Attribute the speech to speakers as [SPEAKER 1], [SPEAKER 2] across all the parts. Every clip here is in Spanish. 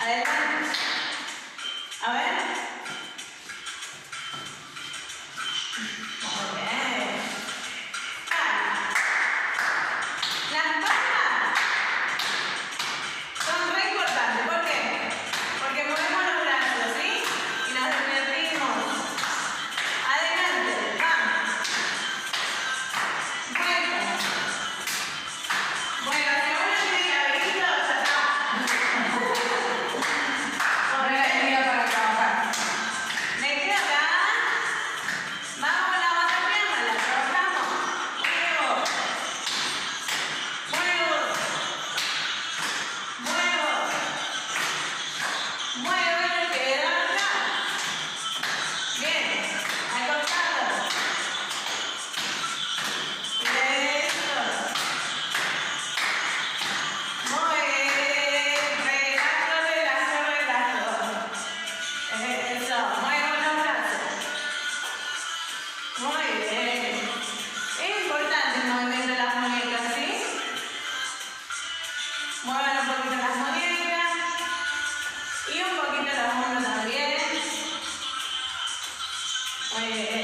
[SPEAKER 1] Para la que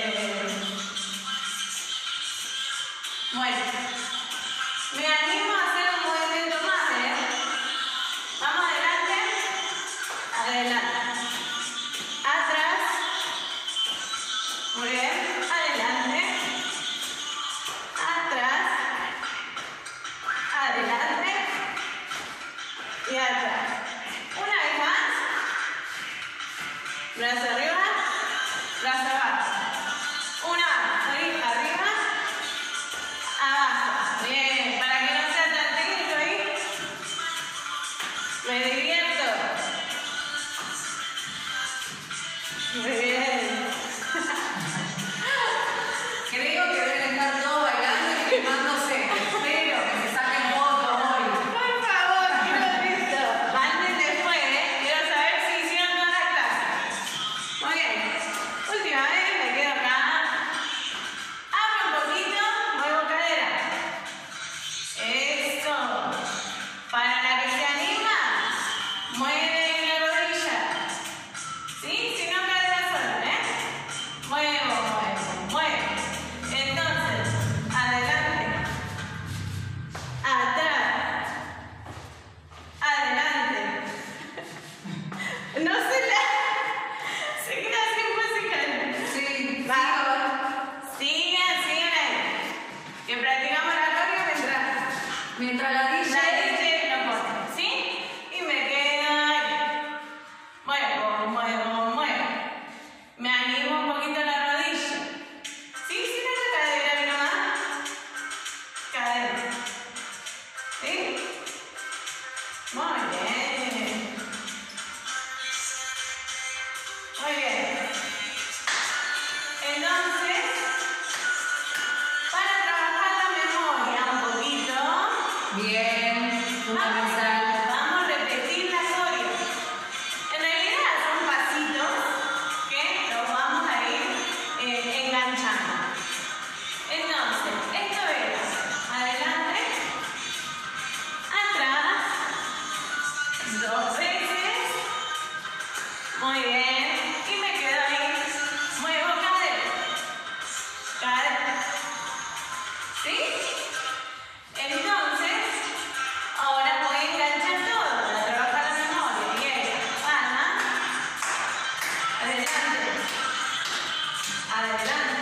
[SPEAKER 1] Adelante. Adelante.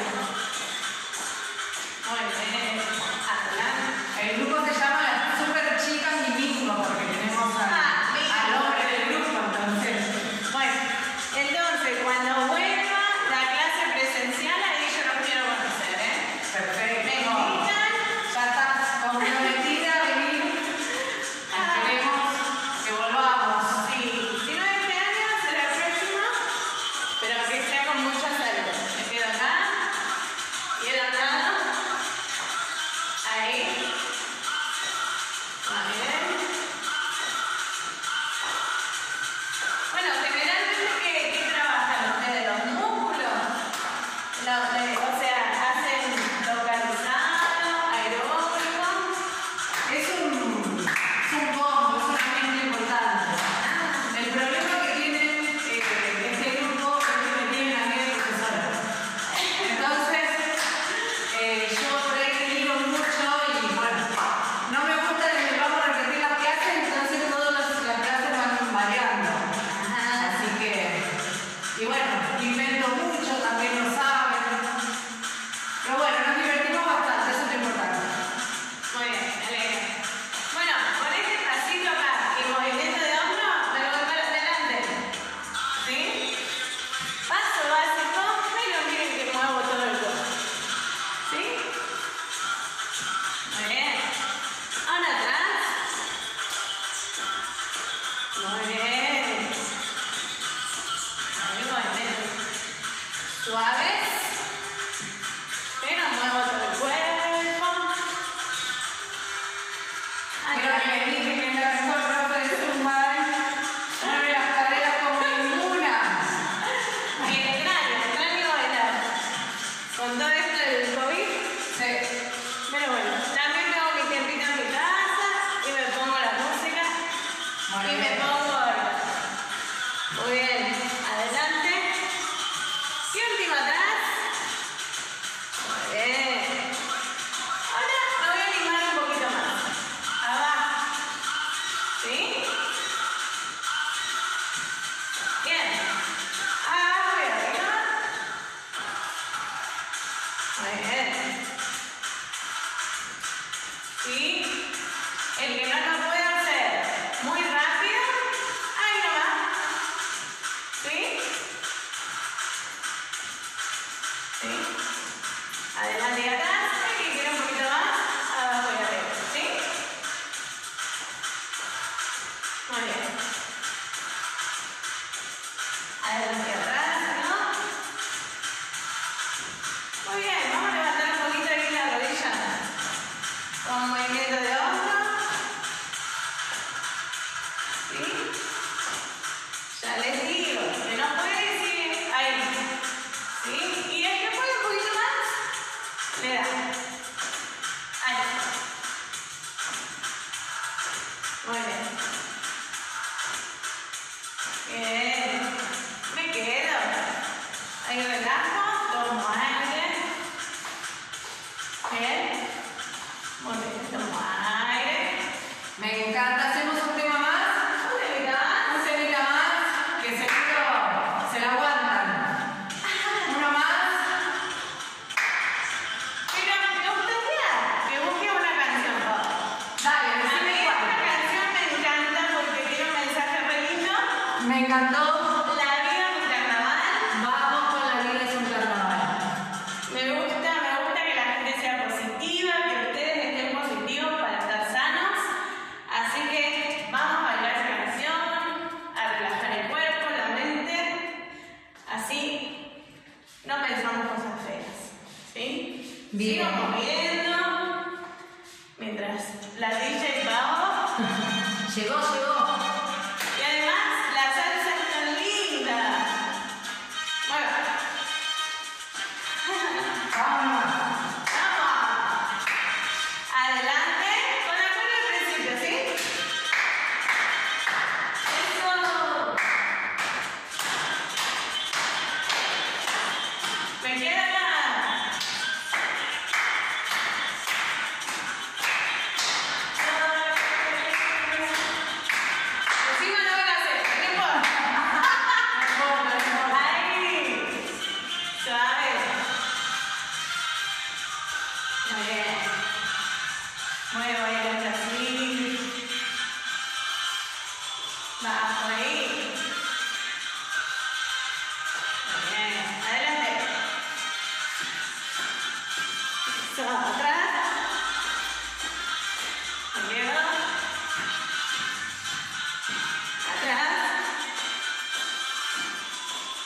[SPEAKER 1] Amen. Adelante y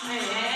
[SPEAKER 1] É.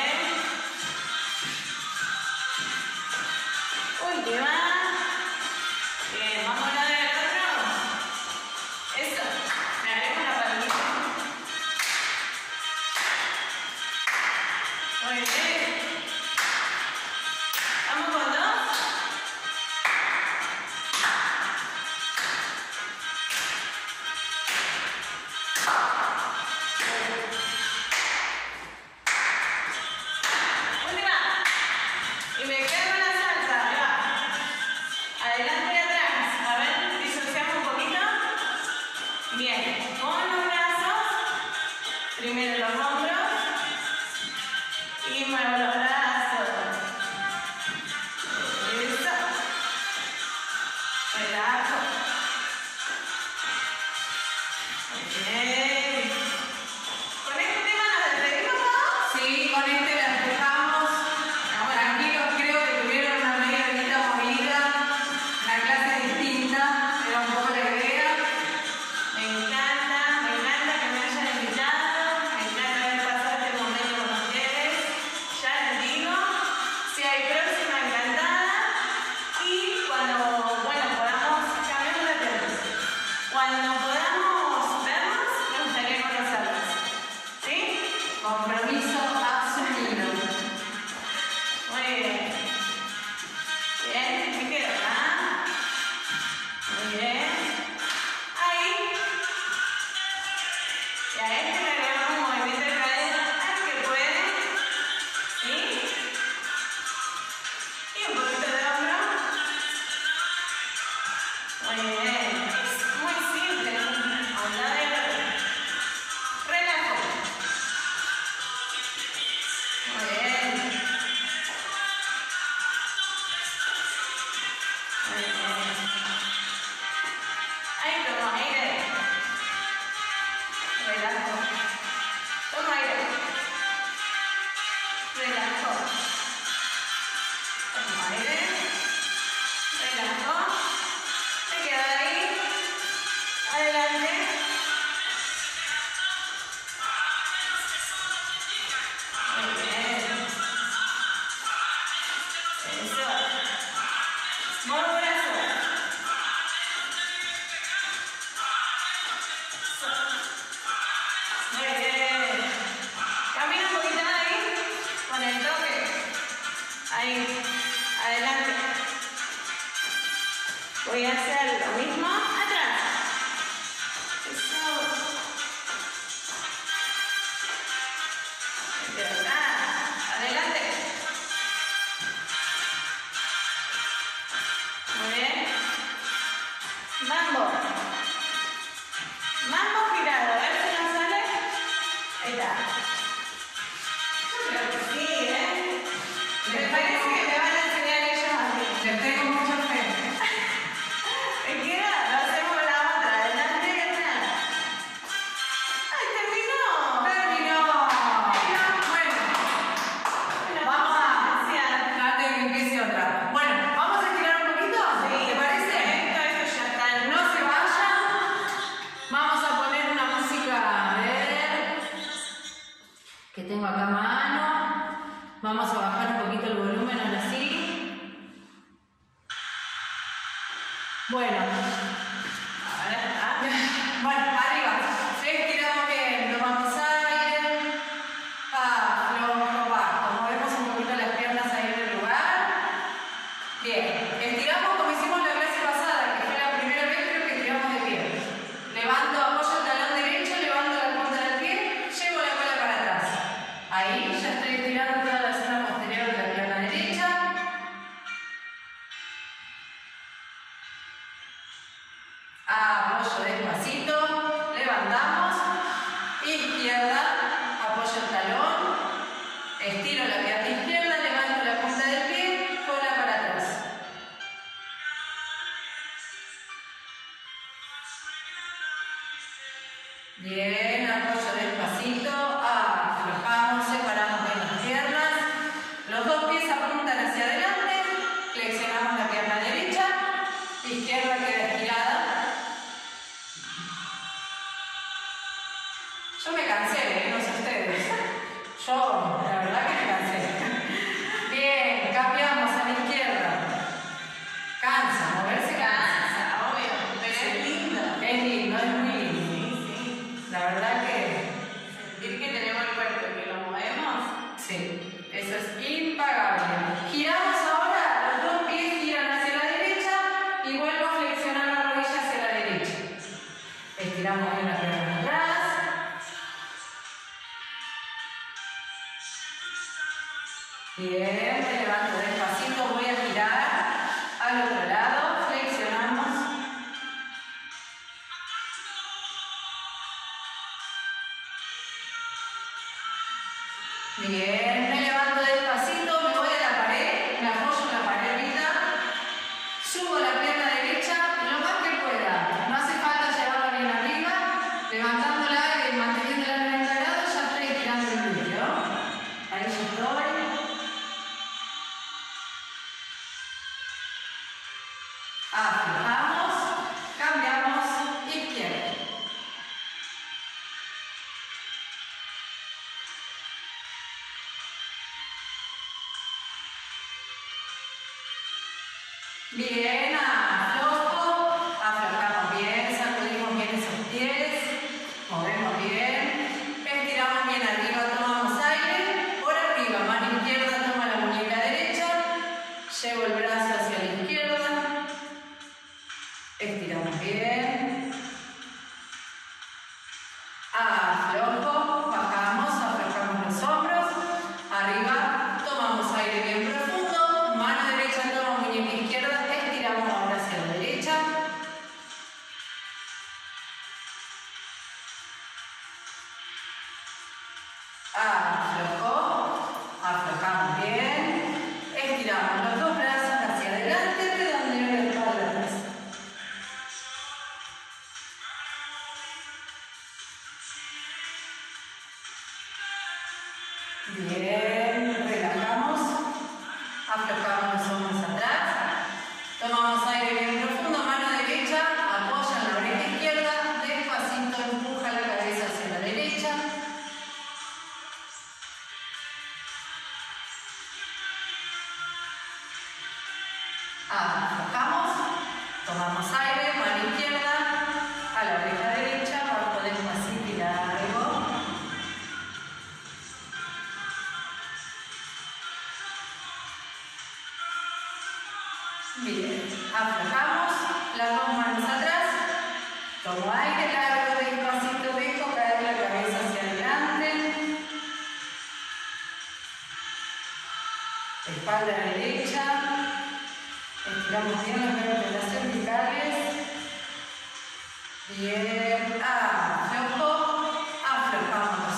[SPEAKER 1] יעשה, Bien, me Yeah.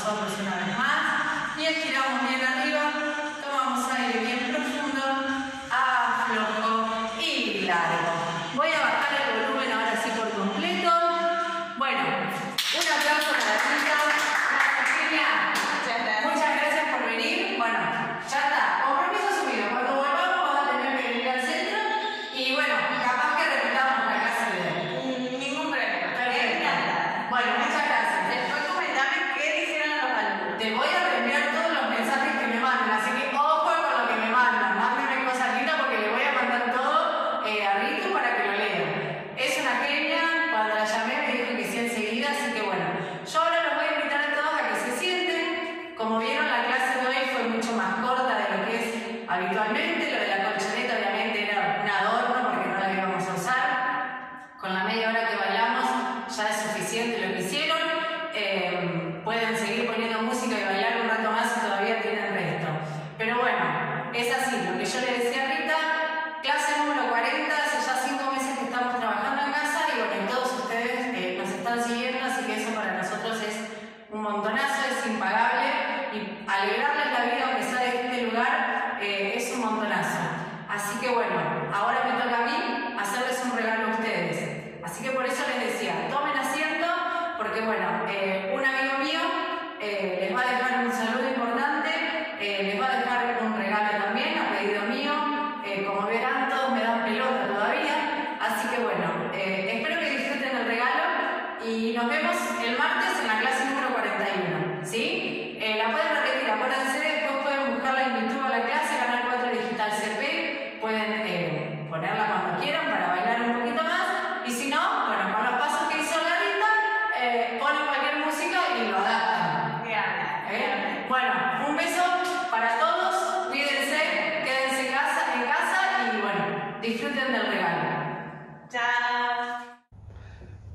[SPEAKER 1] hombros
[SPEAKER 2] una vez más y estiramos bien arriba, tomamos aire bien. Así que bueno, ahora me toca a mí hacerles un regalo a ustedes. Así que por eso les decía, tomen asiento, porque bueno, eh, un amigo mío eh, les va a dejar un saludo.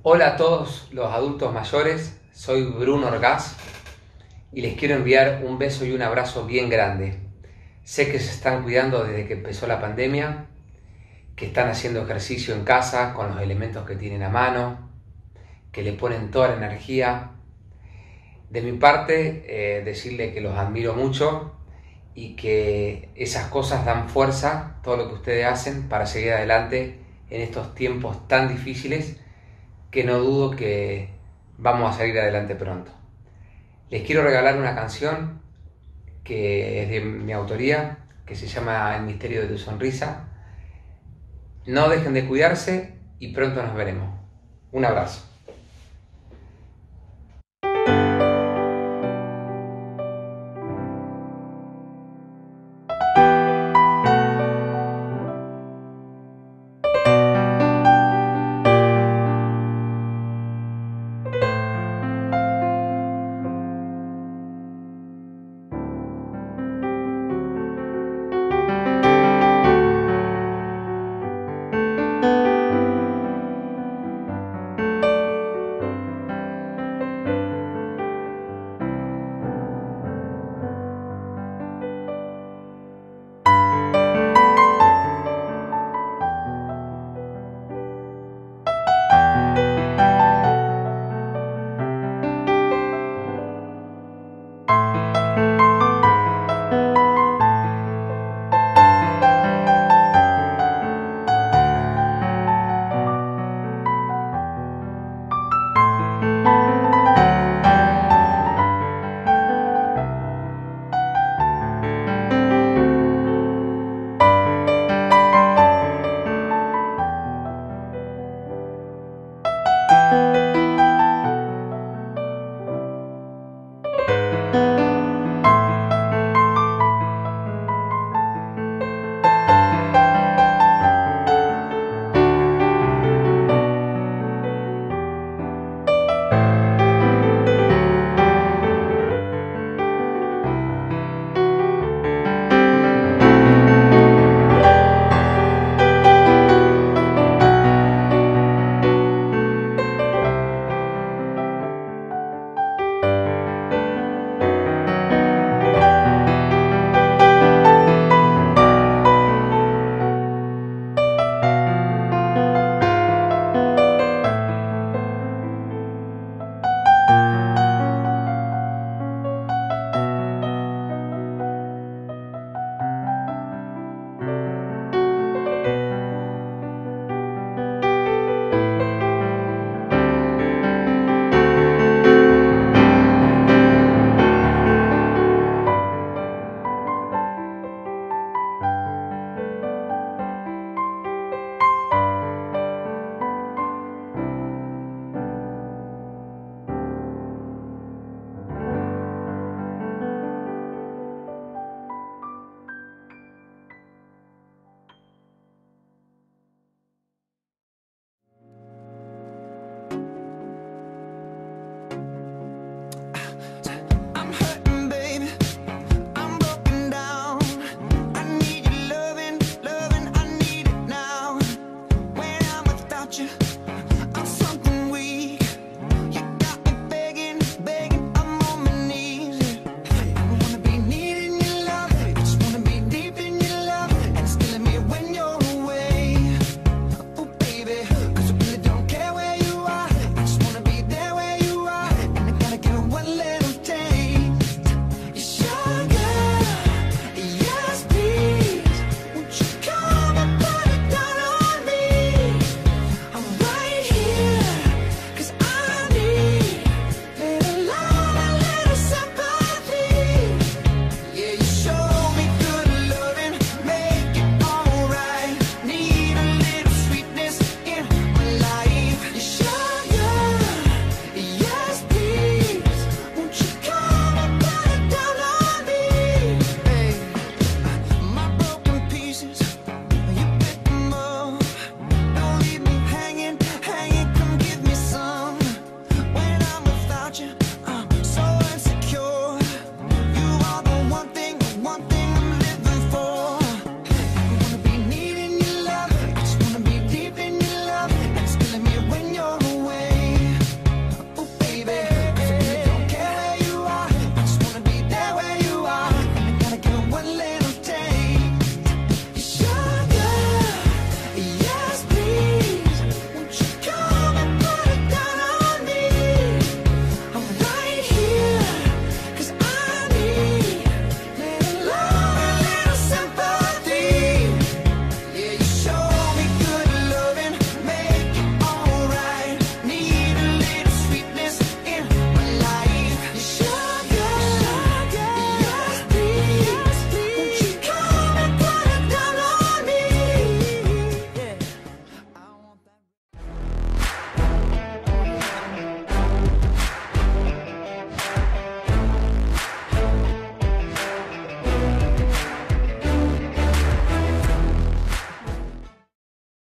[SPEAKER 3] Hola a todos los adultos mayores, soy Bruno Orgaz y les quiero enviar un beso y un abrazo bien grande. Sé que se están cuidando desde que empezó la pandemia, que están haciendo ejercicio en casa con los elementos que tienen a mano, que le ponen toda la energía. De mi parte, eh, decirle que los admiro mucho y que esas cosas dan fuerza, todo lo que ustedes hacen, para seguir adelante en estos tiempos tan difíciles que no dudo que vamos a salir adelante pronto. Les quiero regalar una canción que es de mi autoría, que se llama El misterio de tu sonrisa. No dejen de cuidarse y pronto nos veremos. Un abrazo.